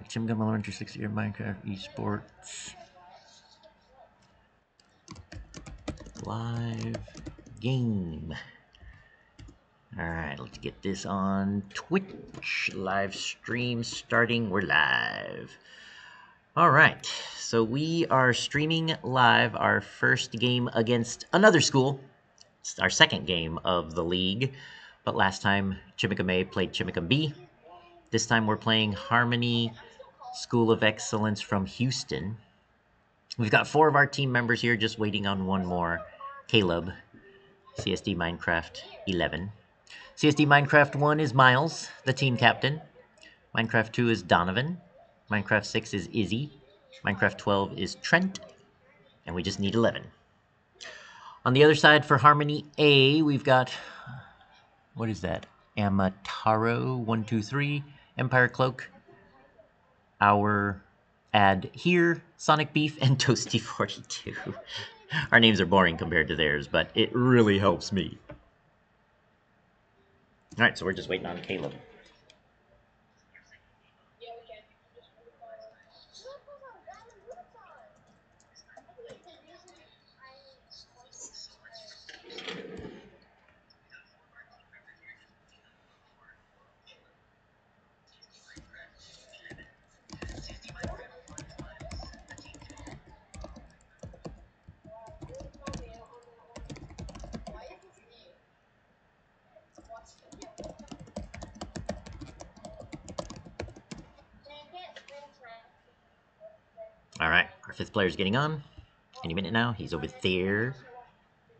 Alright, Chimacum Elementary 6 year Minecraft esports. Live game. Alright, let's get this on Twitch. Live stream starting. We're live. Alright, so we are streaming live our first game against another school. It's our second game of the league. But last time, Chimacum A played Chimacum B. This time we're playing Harmony School of Excellence from Houston. We've got four of our team members here, just waiting on one more. Caleb, CSD Minecraft 11. CSD Minecraft 1 is Miles, the team captain. Minecraft 2 is Donovan. Minecraft 6 is Izzy. Minecraft 12 is Trent. And we just need 11. On the other side for Harmony A, we've got... What is that? Amataro123, Empire Cloak, our ad here, Sonic Beef, and Toasty42. Our names are boring compared to theirs, but it really helps me. Alright, so we're just waiting on Caleb. Alright, our fifth player is getting on. Any minute now. He's over there,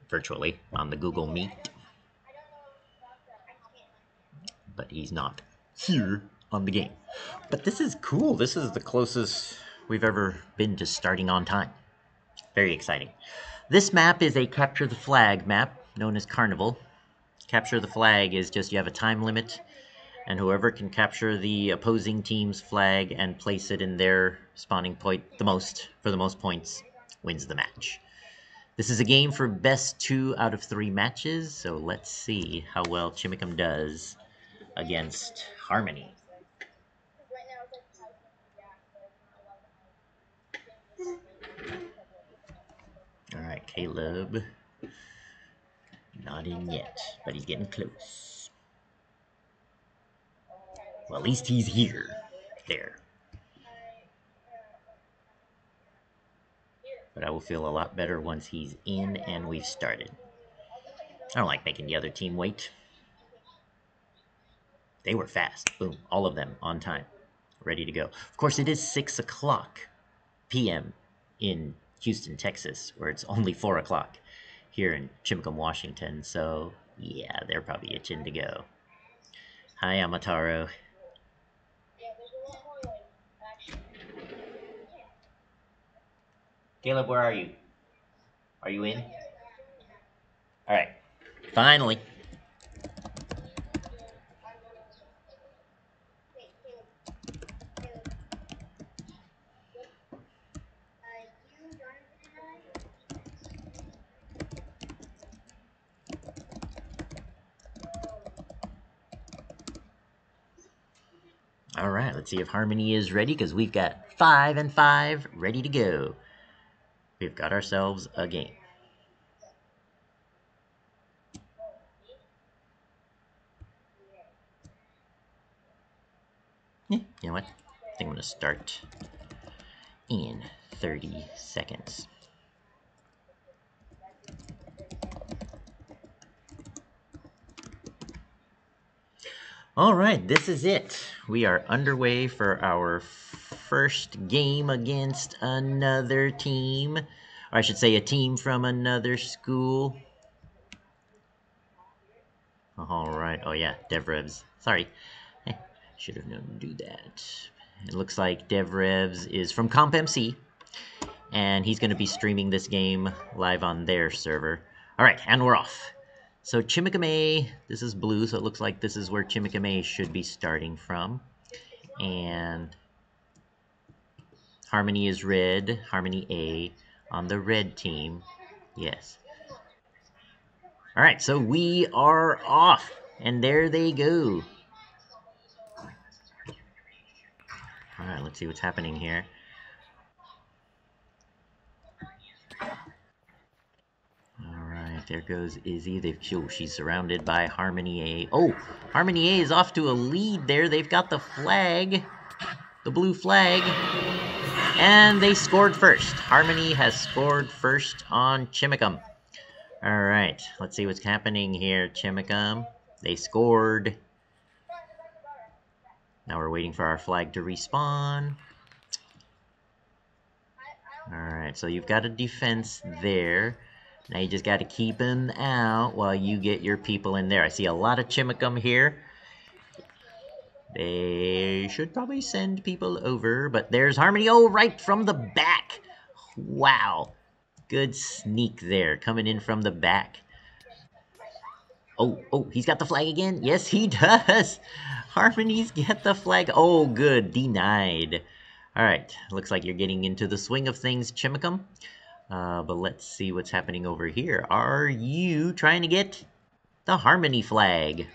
virtually, on the Google Meet. But he's not here on the game. But this is cool. This is the closest we've ever been to starting on time. Very exciting. This map is a capture the flag map, known as Carnival. Capture the flag is just you have a time limit and whoever can capture the opposing team's flag and place it in their spawning point the most for the most points wins the match. This is a game for best two out of three matches, so let's see how well Chimacum does against Harmony. Alright, Caleb. Not in yet, but he's getting close. Well, at least he's here. There. But I will feel a lot better once he's in and we've started. I don't like making the other team wait. They were fast. Boom. All of them on time. Ready to go. Of course, it is 6 o'clock p.m. in Houston, Texas, where it's only 4 o'clock here in Chimacum, Washington. So, yeah, they're probably itching to go. Hi, Amataro. Caleb, where are you? Are you in? Alright. Finally. All right, let's see if Harmony is ready because we've got five and five ready to go. We've got ourselves a game. Yeah, you know what? I think I'm to start in 30 seconds. All right, this is it. We are underway for our first game against another team. Or I should say a team from another school. All right. Oh, yeah, DevRevs. Sorry. Eh, should have known to do that. It looks like DevRevs is from CompMC. And he's going to be streaming this game live on their server. All right, and we're off. So Chimacum this is blue, so it looks like this is where Chimacum should be starting from. And Harmony is red, Harmony A on the red team. Yes. All right, so we are off, and there they go. All right, let let's see what's happening here. Alright, there goes Izzy. They've, oh, she's surrounded by Harmony A. Oh, Harmony A is off to a lead there. They've got the flag, the blue flag, and they scored first. Harmony has scored first on Chimacum. Alright, let's see what's happening here, Chimacum. They scored. Now we're waiting for our flag to respawn. Alright, so you've got a defense there. Now you just got to keep them out while you get your people in there. I see a lot of Chimacum here. They should probably send people over, but there's Harmony. Oh, right from the back. Wow. Good sneak there, coming in from the back. Oh, oh, he's got the flag again? Yes, he does. Harmony's get the flag. Oh, good. Denied. All right. Looks like you're getting into the swing of things, Chimacum. Uh, but let's see what's happening over here. Are you trying to get the Harmony flag?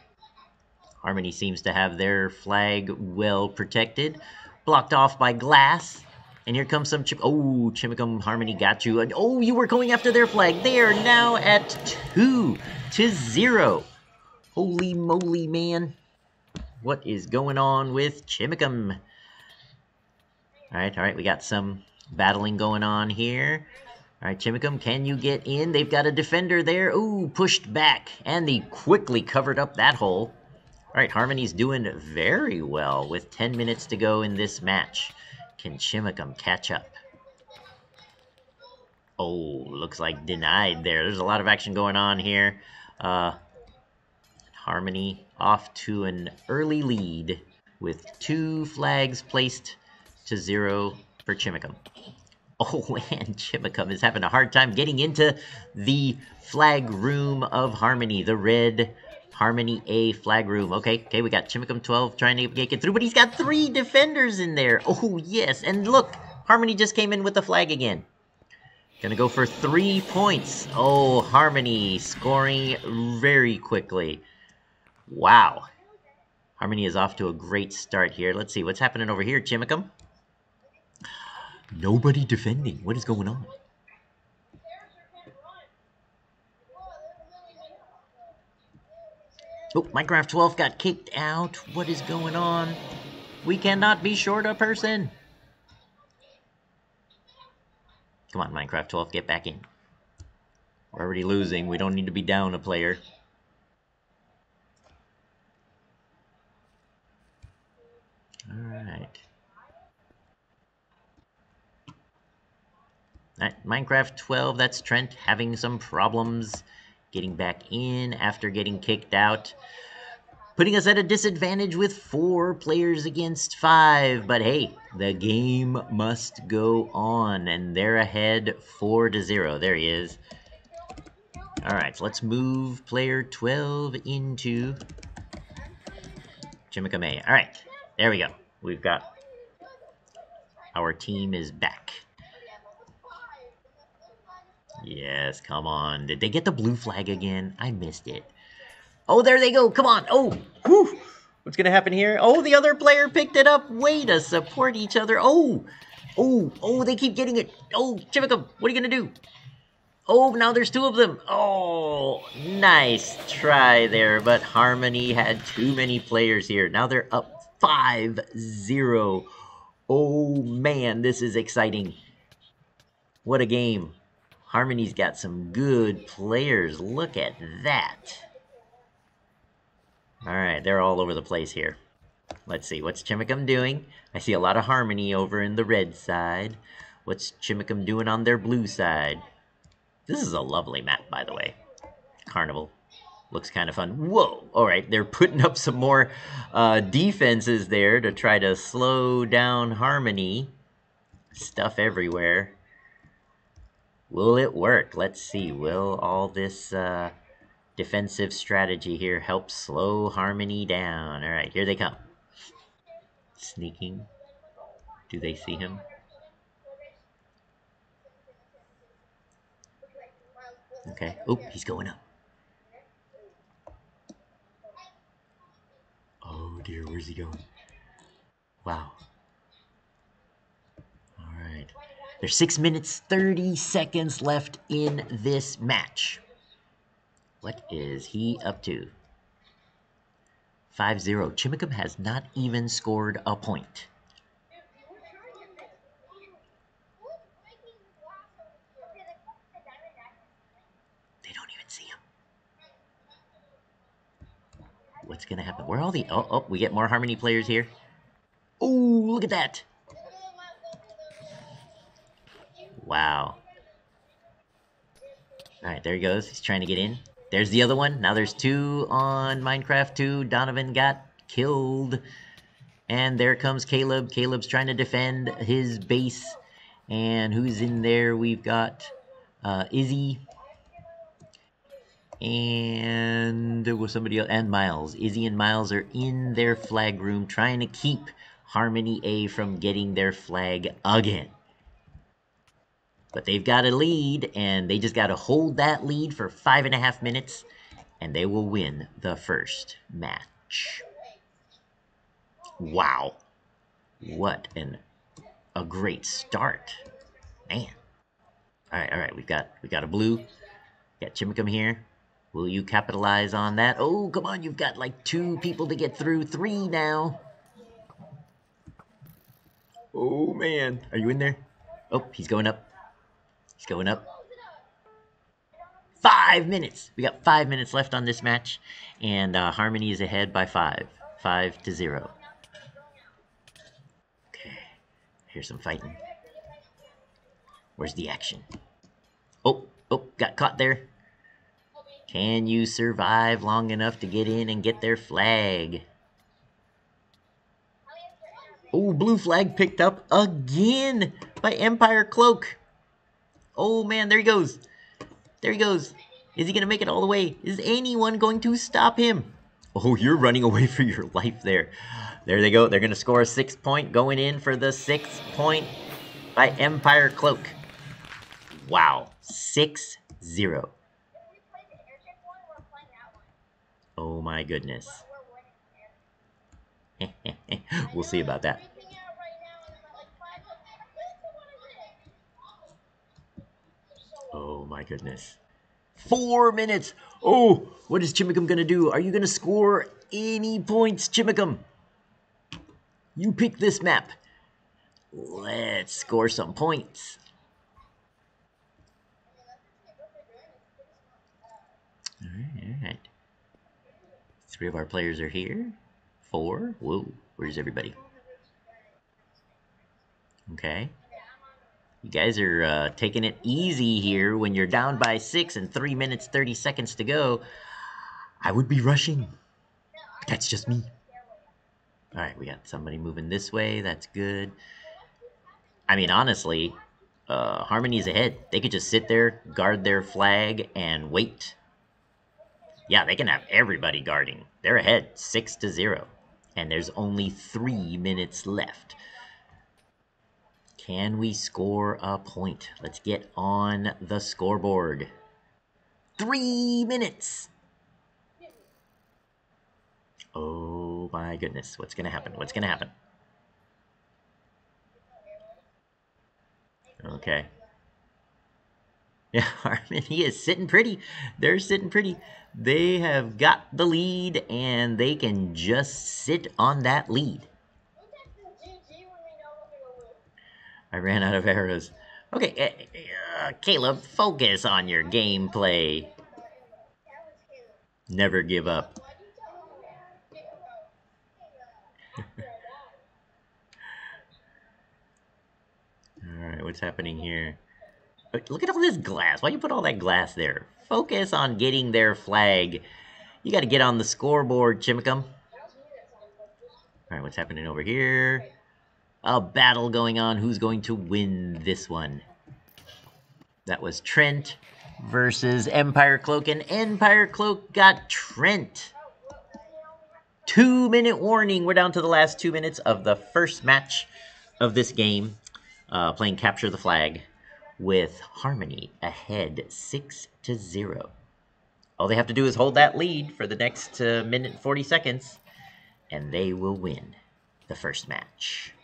Harmony seems to have their flag well protected, blocked off by glass. And here comes some Chim- Oh, Chimacum Harmony got you. Oh, you were going after their flag. They are now at two to zero. Holy moly, man. What is going on with Chimacum? Alright, alright, we got some battling going on here. Alright, Chimacum, can you get in? They've got a defender there. Ooh, pushed back. And they quickly covered up that hole. Alright, Harmony's doing very well with 10 minutes to go in this match. Can Chimacum catch up? Oh, looks like denied there. There's a lot of action going on here. Uh, Harmony off to an early lead with two flags placed to zero for Chimacum. Oh, and Chimacum is having a hard time getting into the flag room of Harmony, the red Harmony A flag room. Okay, okay, we got Chimacum 12 trying to get it through, but he's got three defenders in there. Oh, yes, and look, Harmony just came in with the flag again. Gonna go for three points. Oh, Harmony scoring very quickly. Wow. Harmony is off to a great start here. Let's see, what's happening over here, Chimacum? Nobody defending. What is going on? Oh, Minecraft 12 got kicked out. What is going on? We cannot be short a person. Come on, Minecraft 12, get back in. We're already losing. We don't need to be down a player. Alright. Minecraft 12, that's Trent having some problems getting back in after getting kicked out. Putting us at a disadvantage with four players against five. But hey, the game must go on. And they're ahead 4 to 0. There he is. Alright, so let's move player 12 into Chimacum. Alright, there we go. We've got our team is back. Yes, come on. Did they get the blue flag again? I missed it. Oh, there they go. Come on. Oh, whew. What's going to happen here? Oh, the other player picked it up. Way to support each other. Oh, oh, oh, they keep getting it. Oh, Chimacum, what are you going to do? Oh, now there's two of them. Oh, nice try there. But Harmony had too many players here. Now they're up 5-0. Oh, man, this is exciting. What a game. Harmony's got some good players. Look at that. Alright, they're all over the place here. Let's see, what's Chimacum doing? I see a lot of Harmony over in the red side. What's Chimacum doing on their blue side? This is a lovely map, by the way. Carnival. Looks kind of fun. Whoa! Alright, they're putting up some more uh, defenses there to try to slow down Harmony. Stuff everywhere. Will it work? Let's see. Will all this uh, defensive strategy here help slow Harmony down? All right, here they come. Sneaking. Do they see him? Okay. Oop, he's going up. Oh dear, where's he going? Wow. right. There's 6 minutes 30 seconds left in this match. What is he up to? 5-0. Chimacum has not even scored a point. They don't even see him. What's going to happen? Where are all the... Oh, oh, we get more Harmony players here. Oh, look at that. Wow. Alright, there he goes. He's trying to get in. There's the other one. Now there's two on Minecraft 2. Donovan got killed. And there comes Caleb. Caleb's trying to defend his base. And who's in there? We've got uh, Izzy. And there was somebody else. And Miles. Izzy and Miles are in their flag room trying to keep Harmony A from getting their flag again. But they've got a lead, and they just got to hold that lead for five and a half minutes, and they will win the first match. Wow. What an a great start. Man. Alright, alright, we've got we got a blue. Got Chimacum here. Will you capitalize on that? Oh, come on, you've got like two people to get through. Three now. Oh man. Are you in there? Oh, he's going up. He's going up. Five minutes. We got five minutes left on this match, and uh, Harmony is ahead by five. Five to zero. Okay. Here's some fighting. Where's the action? Oh, oh, got caught there. Can you survive long enough to get in and get their flag? Oh, blue flag picked up again by Empire Cloak. Oh man, there he goes. There he goes. Is he going to make it all the way? Is anyone going to stop him? Oh, you're running away for your life there. There they go. They're going to score a six point going in for the six point by Empire Cloak. Wow. 6 0. Oh my goodness. we'll see about that. Oh my goodness. Four minutes. Oh, what is Chimacum going to do? Are you going to score any points, Chimacum? You pick this map. Let's score some points. Alright, alright. Three of our players are here. Four. Whoa, where's everybody? Okay. You guys are uh, taking it easy here when you're down by six and three minutes, 30 seconds to go. I would be rushing. That's just me. All right, we got somebody moving this way. That's good. I mean, honestly, uh, Harmony's ahead. They could just sit there, guard their flag, and wait. Yeah, they can have everybody guarding. They're ahead, 6 to 0. And there's only three minutes left. Can we score a point? Let's get on the scoreboard. Three minutes. Oh my goodness. What's to happen? What's to happen? Okay. Yeah, Harmony is sitting pretty. They're sitting pretty. They have got the lead, and they can just sit on that lead. I ran out of arrows. Okay, uh, uh, Caleb, focus on your gameplay. Never give up. Alright, what's happening here? Look at all this glass. Why you put all that glass there? Focus on getting their flag. You got to get on the scoreboard, Chimacum. Alright, what's happening over here? A battle going on. Who's going to win this one? That was Trent versus Empire Cloak, and Empire Cloak got Trent. Two minute warning. We're down to the last two minutes of the first match of this game, uh, playing Capture the Flag with Harmony ahead 6 to 0. All they have to do is hold that lead for the next uh, minute 40 seconds, and they will win the first match.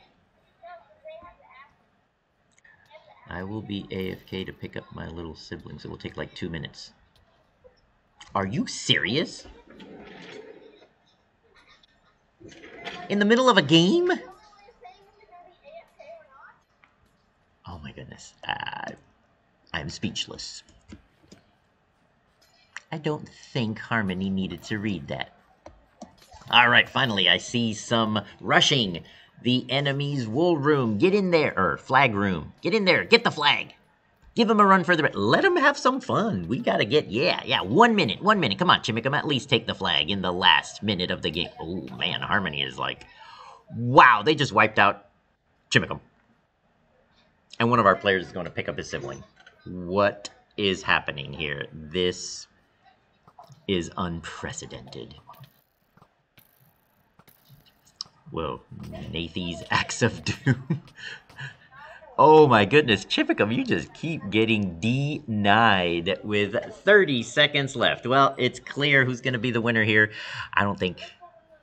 I will be AFK to pick up my little siblings. It will take like two minutes. Are you serious? In the middle of a game? Oh my goodness. Uh, I'm speechless. I don't think Harmony needed to read that. Alright, finally, I see some rushing the enemy's wool room. Get in there, or flag room. Get in there, get the flag. Give them a run for the... Let them have some fun. We gotta get... Yeah, yeah, one minute, one minute. Come on, Chimacum, at least take the flag in the last minute of the game. Oh, man, Harmony is like... Wow, they just wiped out Chimacum. And one of our players is going to pick up his sibling. What is happening here? This is unprecedented. Whoa, Nathy's Axe of Doom. oh my goodness, Chimacum, you just keep getting denied with 30 seconds left. Well, it's clear who's going to be the winner here. I don't think,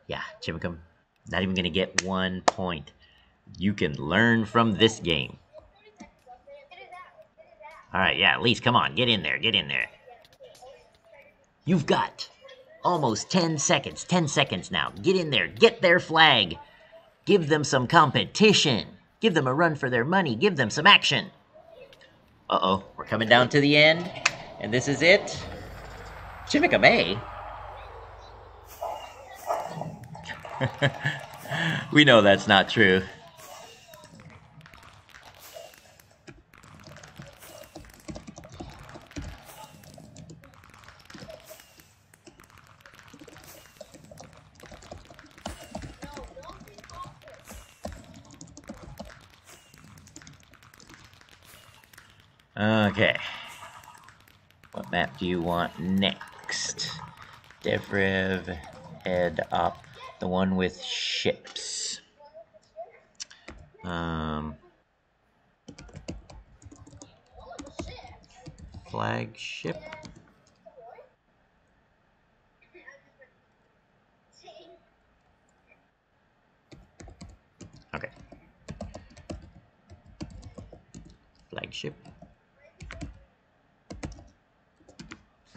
yeah, Chimacum, not even going to get one point. You can learn from this game. All right, yeah, at least come on, get in there, get in there. You've got almost 10 seconds, 10 seconds now. Get in there, get their flag. Give them some competition. Give them a run for their money. Give them some action. Uh-oh, we're coming down to the end, and this is it. Chimica Bay. we know that's not true. Okay. What map do you want next? Devrev, head up. The one with ships. Um, flagship. Okay. Flagship.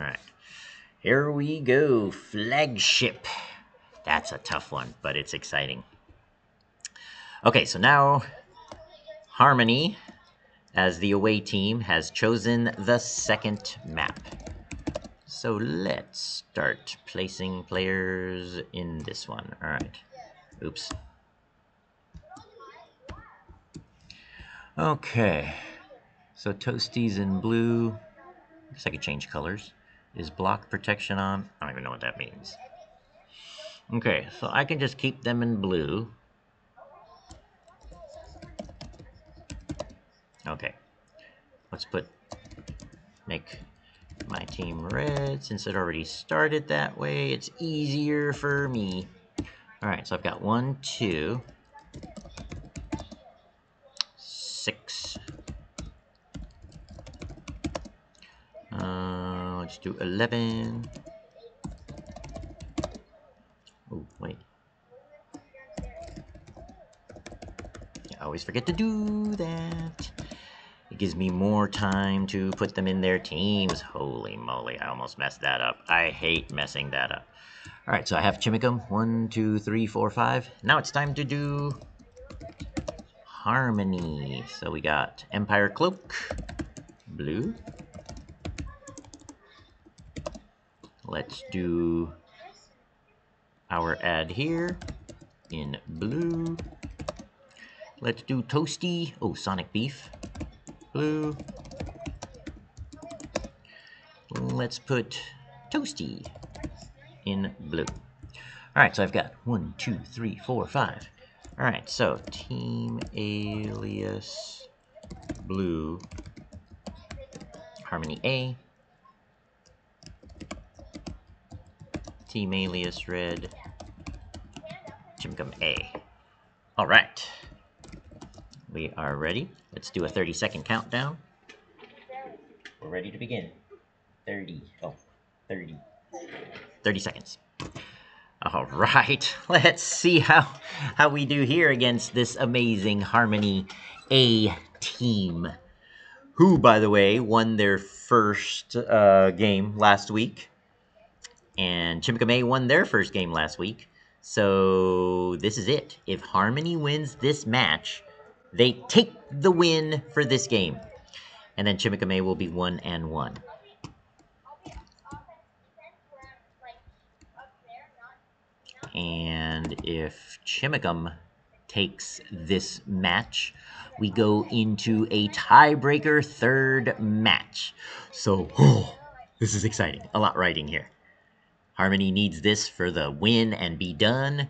Alright. Here we go. Flagship. That's a tough one, but it's exciting. Okay, so now Harmony, as the away team, has chosen the second map. So let's start placing players in this one. Alright. Oops. Okay. So Toasties in blue. I guess I could change colors. Is block protection on? I don't even know what that means. Okay, so I can just keep them in blue. Okay. Let's put, make my team red since it already started that way. It's easier for me. Alright, so I've got one, two, six. Let's do 11. Oh, wait. I always forget to do that. It gives me more time to put them in their teams. Holy moly, I almost messed that up. I hate messing that up. Alright, so I have Chimacum. One, two, three, four, five. Now it's time to do Harmony. So we got Empire Cloak, blue, Let's do our ad here in blue. Let's do Toasty. Oh, Sonic Beef. Blue. Let's put Toasty in blue. Alright, so I've got one, two, three, four, five. Alright, so Team Alias Blue Harmony A Team Alias Red, Chimacum A. Alright. We are ready. Let's do a 30 second countdown. We're ready to begin. 30. Oh, 30. 30 seconds. All right, let's see how how we do here against this amazing Harmony A team. who, by the way, won their first uh, game last week. And Chimacum won their first game last week. So this is it. If Harmony wins this match, they take the win for this game. And then Chimacum will be 1 and 1. And if Chimacum takes this match, we go into a tiebreaker third match. So, oh, this is exciting. A lot writing here. Harmony needs this for the win and be done.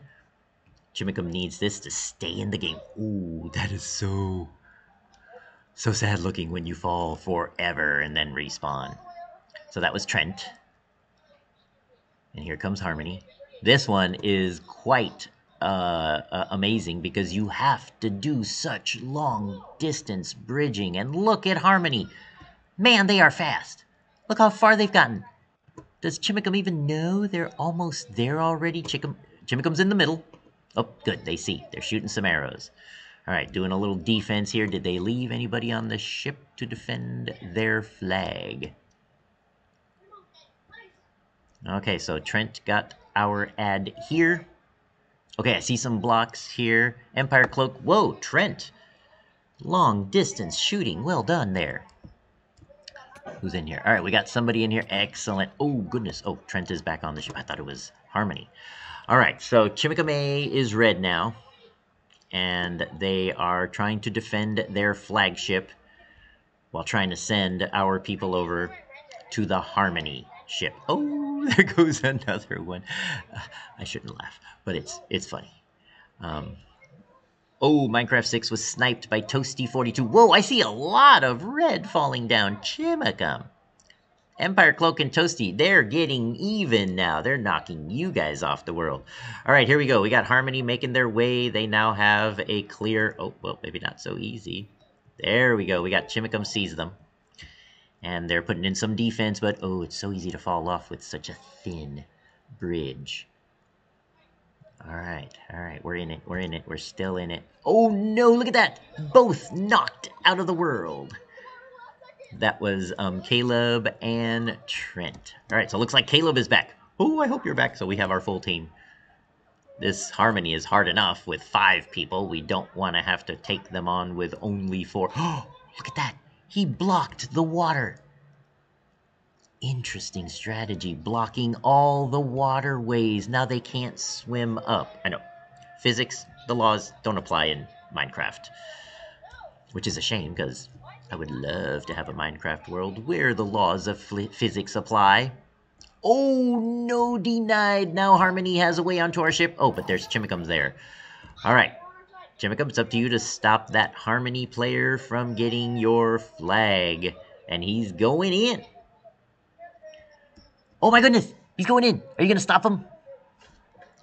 Chimacum needs this to stay in the game. Ooh, that is so, so sad looking when you fall forever and then respawn. So that was Trent. And here comes Harmony. This one is quite uh, uh, amazing because you have to do such long distance bridging. And look at Harmony. Man, they are fast. Look how far they've gotten. Does Chimacum even know they're almost there already? Chicum, Chimacum's in the middle. Oh, good. They see. They're shooting some arrows. All right, doing a little defense here. Did they leave anybody on the ship to defend their flag? Okay, so Trent got our ad here. Okay, I see some blocks here. Empire Cloak. Whoa, Trent. Long distance shooting. Well done there. Who's in here? All right, we got somebody in here. Excellent. Oh, goodness. Oh, Trent is back on the ship. I thought it was Harmony. All right, so Chimacum is red now. And they are trying to defend their flagship while trying to send our people over to the Harmony ship. Oh, there goes another one. Uh, I shouldn't laugh, but it's it's funny. Um, oh, Minecraft 6 was sniped by Toasty42. Whoa, I see a lot of red falling down. Chimacum. Empire Cloak and Toasty, they're getting even now. They're knocking you guys off the world. All right, here we go. We got Harmony making their way. They now have a clear... Oh, well, maybe not so easy. There we go. We got Chimacum sees them. And they're putting in some defense, but oh, it's so easy to fall off with such a thin bridge. Alright, alright, we're in it, we're in it, we're still in it. Oh no, look at that! Both knocked out of the world! That was um, Caleb and Trent. Alright, so it looks like Caleb is back. Oh, I hope you're back, so we have our full team. This Harmony is hard enough with five people. We don't want to have to take them on with only four. Oh, look at that! He blocked the water. Interesting strategy, blocking all the waterways. Now they can't swim up. I know. Physics, the laws don't apply in Minecraft. Which is a shame, because I would love to have a Minecraft world where the laws of physics apply. Oh, no, denied. Now Harmony has a way onto our ship. Oh, but there's Chimacums there. All right. Chimacum, it's up to you to stop that Harmony player from getting your flag. And he's going in. Oh my goodness, he's going in. Are you going to stop him?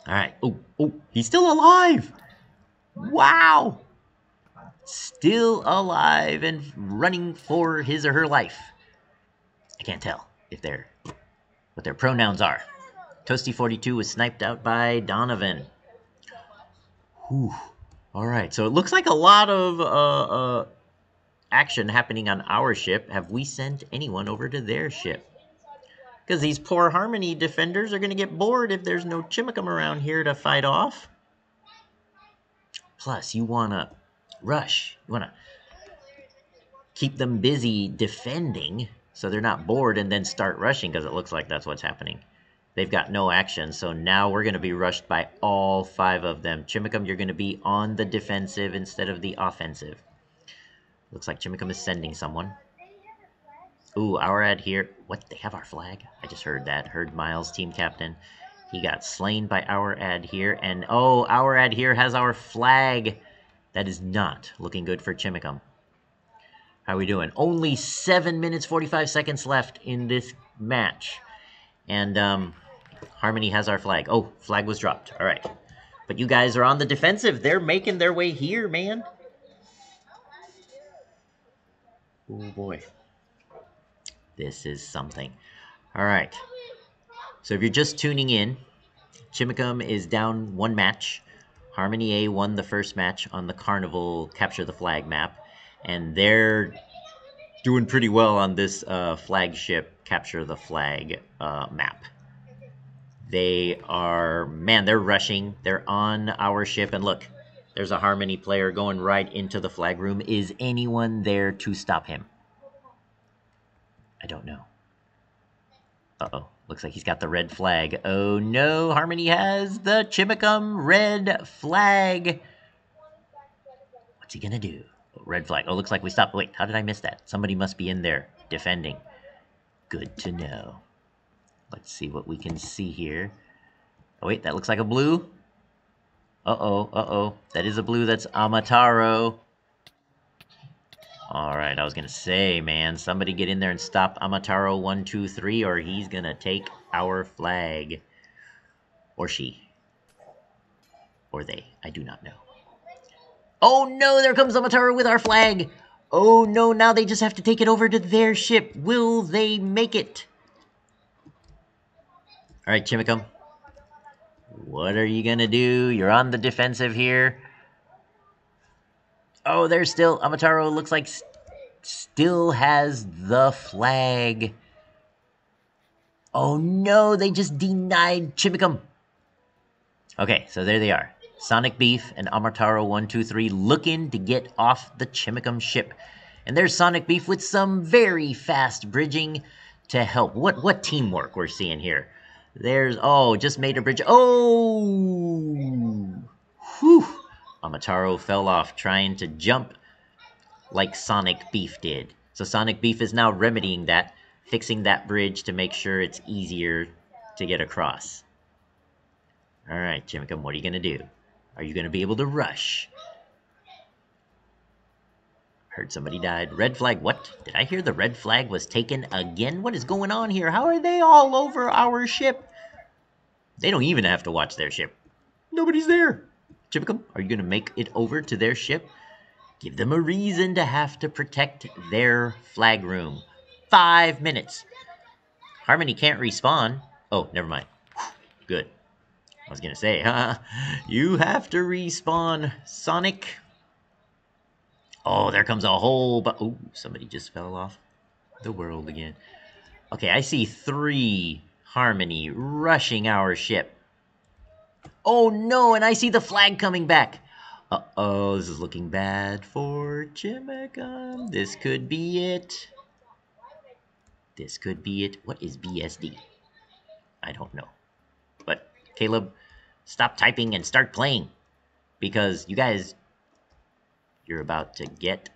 All right. Oh, oh, he's still alive. Wow. Still alive and running for his or her life. I can't tell if they're what their pronouns are. Toasty42 was sniped out by Donovan. Whew. All right, so it looks like a lot of uh, uh, action happening on our ship. Have we sent anyone over to their ship? Because these poor Harmony defenders are going to get bored if there's no Chimacum around here to fight off. Plus, you want to rush. You want to keep them busy defending so they're not bored and then start rushing because it looks like that's what's happening. They've got no action, so now we're going to be rushed by all five of them. Chimacum, you're going to be on the defensive instead of the offensive. Looks like Chimacum is sending someone. Ooh, our ad here. What? They have our flag? I just heard that. Heard Miles, team captain. He got slain by our ad here. And, oh, our ad here has our flag. That is not looking good for Chimacum. How are we doing? Only 7 minutes, 45 seconds left in this match. And, um... Harmony has our flag. Oh, flag was dropped. All right. But you guys are on the defensive. They're making their way here, man. Oh, boy. This is something. All right. So if you're just tuning in, Chimacum is down one match. Harmony A won the first match on the Carnival Capture the Flag map. And they're doing pretty well on this uh, flagship capture the flag uh, map. They are, man, they're rushing. They're on our ship. And look, there's a Harmony player going right into the flag room. Is anyone there to stop him? I don't know. Uh-oh. Looks like he's got the red flag. Oh no, Harmony has the Chimacum red flag. What's he gonna do? Oh, red flag. Oh, looks like we stopped. Wait, how did I miss that? Somebody must be in there defending. Good to know. Let's see what we can see here. Oh, wait, that looks like a blue. Uh-oh, uh-oh. That is a blue. That's Amataro. Alright, I was gonna say, man, somebody get in there and stop Amataro 123 or he's gonna take our flag. Or she. Or they. I do not know. Oh no, there comes Amataro with our flag! Oh no, now they just have to take it over to their ship. Will they make it? Alright, Chimacum. What are you gonna do? You're on the defensive here. Oh, there's still... Amataro looks like st still has the flag. Oh no, they just denied Chimacum. Okay, so there they are. Sonic Beef and Amataro123 looking to get off the Chimacum ship. And there's Sonic Beef with some very fast bridging to help. What what teamwork we're seeing here. There's, oh, just made a bridge. Oh! Whew! Amataro fell off trying to jump like Sonic Beef did. So Sonic Beef is now remedying that, fixing that bridge to make sure it's easier to get across. Alright, Chimacum, what are you going to do? Are you going to be able to rush? Heard somebody died. Red flag. What? Did I hear the red flag was taken again? What is going on here? How are they all over our ship? They don't even have to watch their ship. Nobody's there. Chimacum, are you going to make it over to their ship? Give them a reason to have to protect their flag room. Five minutes. Harmony can't respawn. Oh, never mind. Good. I was gonna say, huh? You have to respawn, Sonic. Oh, there comes a whole... But oh, somebody just fell off the world again. Okay, I see three Harmony rushing our ship. Oh no, and I see the flag coming back. Uh-oh, this is looking bad for Chimacum. This could be it. This could be it. What is BSD? I don't know. But Caleb, stop typing and start playing. Because you guys, you're about to get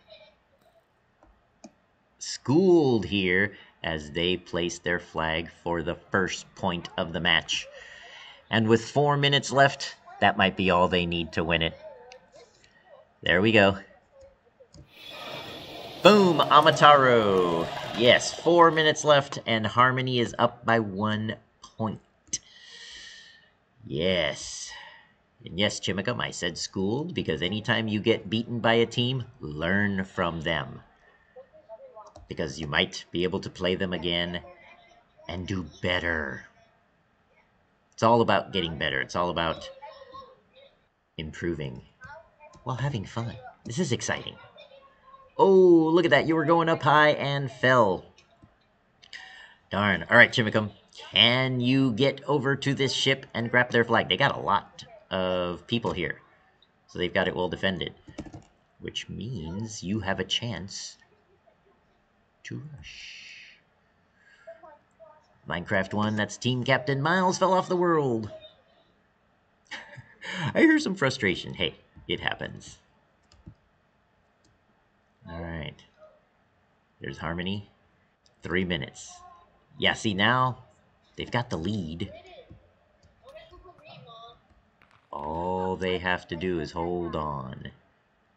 schooled here as they place their flag for the first point of the match. And with four minutes left, that might be all they need to win it. There we go. Boom, Amataro. Yes, four minutes left, and Harmony is up by one point. Yes. And yes, Chimacum, I said schooled because anytime you get beaten by a team, learn from them. Because you might be able to play them again and do better. It's all about getting better. It's all about improving while having fun. This is exciting. Oh, look at that. You were going up high and fell. Darn. All right, Chimacum. Can you get over to this ship and grab their flag? They got a lot of people here. So they've got it well defended. Which means you have a chance to rush. Minecraft 1, that's Team Captain Miles fell off the world. I hear some frustration. Hey, it happens. Alright. There's Harmony. Three minutes. Yeah, see now, They've got the lead. All they have to do is hold on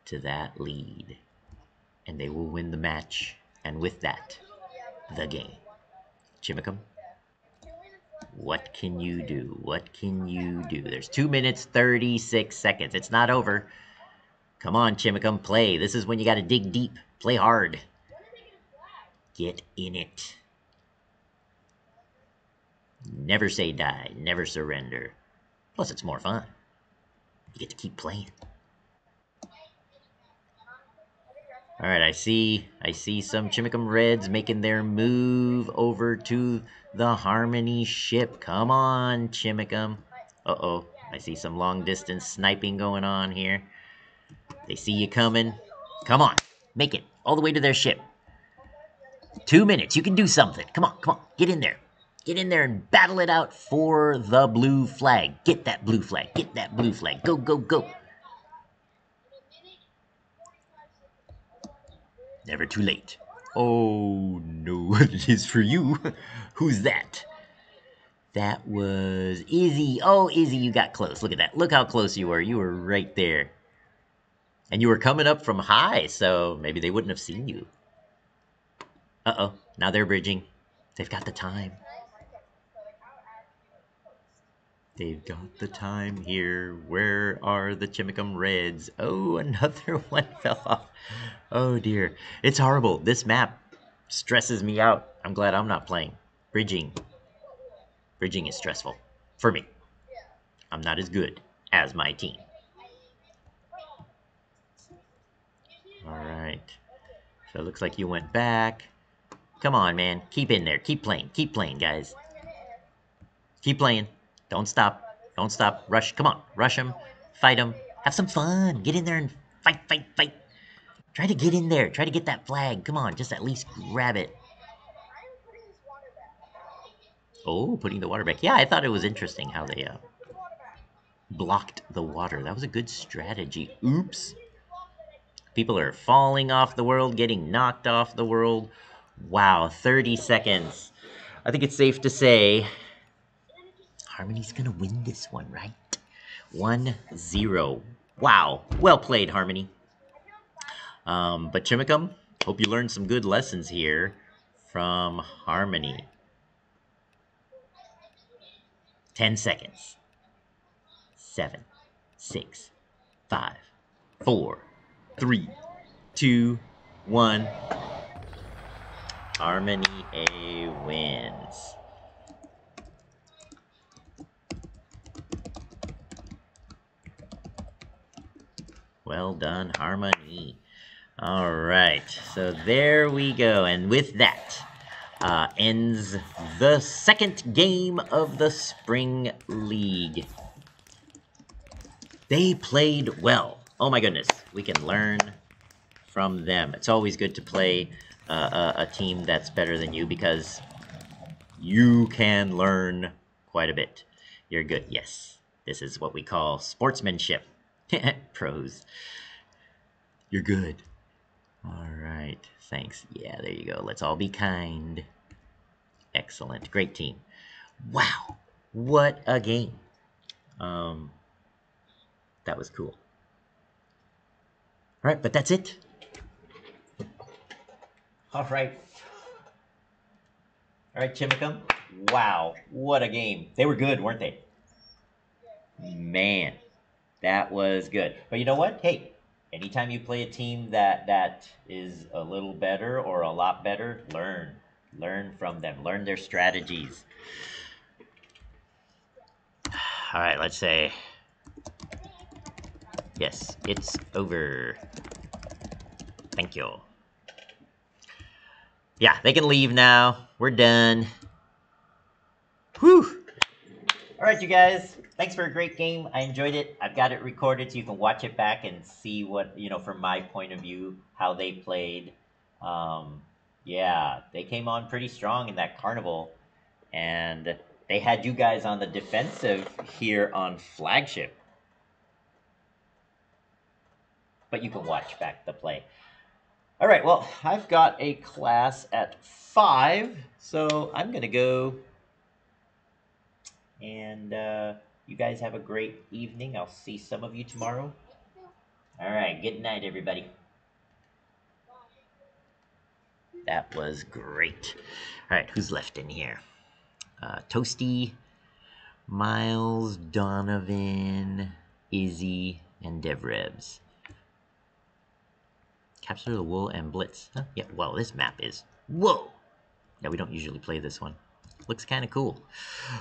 to that lead. And they will win the match. And with that, the game. Chimacum, what can you do? What can you do? There's 2 minutes, 36 seconds. It's not over. Come on, Chimacum, play. This is when you gotta dig deep. Play hard. Get in it. Never say die, never surrender. Plus, it's more fun. You get to keep playing. All right, I see. I see some Chimacum Reds making their move over to the Harmony ship. Come on, Chimacum. Uh-oh. I see some long distance sniping going on here. They see you coming. Come on. Make it all the way to their ship. Two minutes. You can do something. Come on, come on. Get in there. Get in there and battle it out for the blue flag. Get that blue flag. Get that blue flag. Go, go, go. Never too late. Oh, no, it is for you. Who's that? That was Izzy. Oh, Izzy, you got close. Look at that. Look how close you were. You were right there. And you were coming up from high, so maybe they wouldn't have seen you. Uh-oh. Now they're bridging. They've got the time. They've got the time here. Where are the Chimacum Reds? Oh, another one fell off. Oh dear. It's horrible. This map stresses me out. I'm glad I'm not playing. Bridging. Bridging is stressful. For me. I'm not as good as my team. Alright. So it looks like you went back. Come on, man. Keep in there. Keep playing. Keep playing, guys. Keep playing. Don't stop. Don't stop. Rush. Come on. Rush them. Fight them. Have some fun. Get in there and fight, fight, fight. Try to get in there. Try to get that flag. Come on. Just at least grab it. Oh, putting the water back. Yeah, I thought it was interesting how they uh, blocked the water. That was a good strategy. Oops. People are falling off the world, getting knocked off the world. Wow, 30 seconds. I think it's safe to say Harmony's gonna win this one, right? 1-0. Wow, well played, Harmony. Um, but Chimacum, hope you learned some good lessons here from Harmony. 10 seconds. Seven, six, five, four, three, two, one. Harmony A wins. Well done, Harmony. All right, so there we go. And with that, uh, ends the second game of the Spring League. They played well. Oh my goodness, we can learn from them. It's always good to play uh, a, a team that's better than you because you can learn quite a bit. You're good. Yes, this is what we call sportsmanship. Pros. You're good. All right. Thanks. Yeah, there you go. Let's all be kind. Excellent. Great team. Wow. What a game. Um, that was cool. All right, but that's it. All right. All right, Chimacum. Wow, what a game. They were good, weren't they? Man, that was good. But you know what? Hey, anytime you play a team that that is a little better or a lot better, learn. Learn from them. Learn their strategies. All right, let's say yes, it's over. Thank you. Yeah, they can leave now. We're done. Whew. All right, you guys. Thanks for a great game. I enjoyed it. I've got it recorded so you can watch it back and see what, you know, from my point of view, how they played. Um, yeah, they came on pretty strong in that carnival. And they had you guys on the defensive here on flagship. But you can watch back the play. All right, well, I've got a class at 5, so I'm going to go and... Uh, you guys have a great evening. I'll see some of you tomorrow. All right. Good night, everybody. That was great. All right. Who's left in here? Uh, Toasty, Miles, Donovan, Izzy, and DevRebs. Capture the Wool and Blitz. Huh? Yeah, well, this map is... Whoa! Yeah, we don't usually play this one looks kind of cool.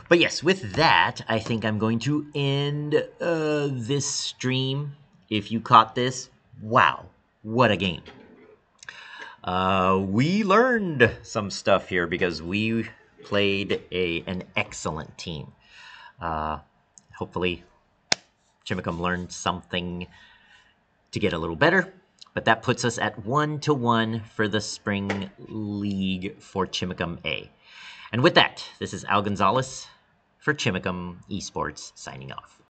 But yes, with that, I think I'm going to end uh, this stream. If you caught this, wow, what a game. uh, we learned some stuff here because we played a an excellent team. Uh, hopefully, Chimacum learned something to get a little better. But that puts us at one to one for the spring league for Chimacum A. And with that, this is Al Gonzalez for Chimacum Esports signing off.